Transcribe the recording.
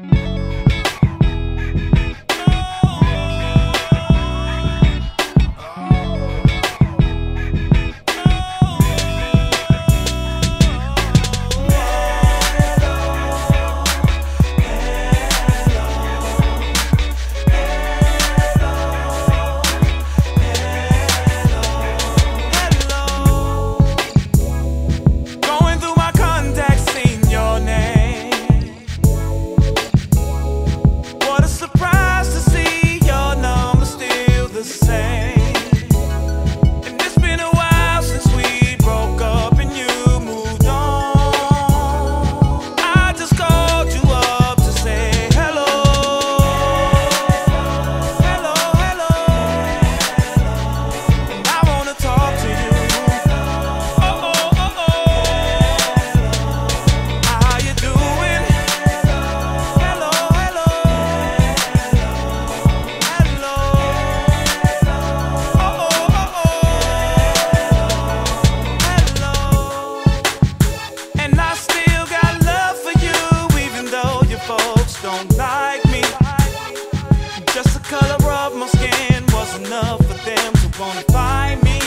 you wanna find me